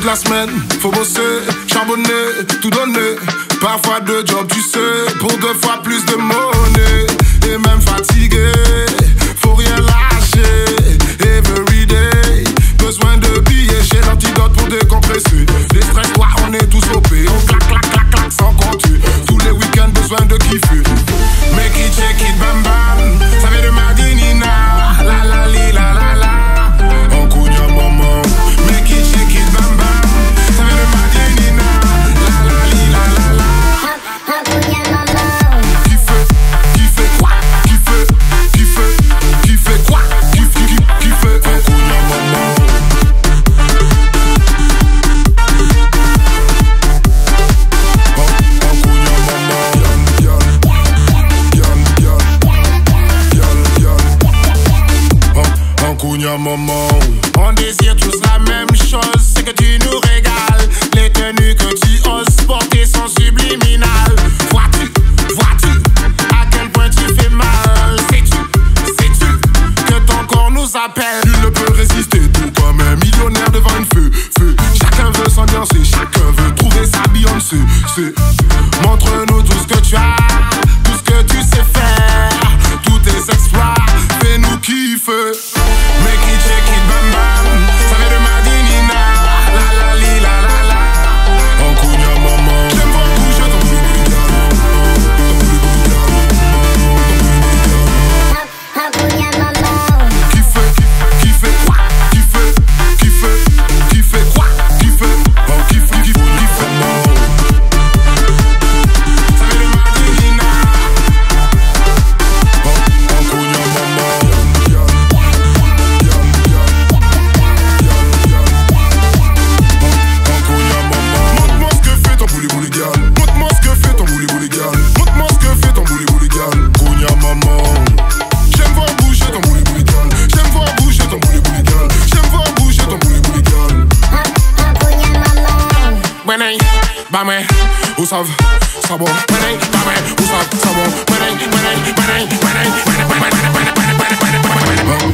Toute la semaine, faut bosser, charbonner, tout donner. Parfois deux jobs, tu sais, pour deux fois plus de monnaie. Et même fatigué, faut rien lâcher. Every day, besoin de billets chez l'antidote pour décompresser. Les stress, toi, on est tous opés, on clac clac clac clac sans compter. Tous les week-ends, besoin de kiffer. On désire tous la même chose, c'est que tu nous régales. Les tenues que tu oses porter sont subliminales. Vois-tu, vois-tu, à quel point tu fais mal? Sais-tu, sais-tu, que ton corps nous appelle? when I bame usav sabo when I bame usav sabo when I when I when I when I when I when I when I when I when I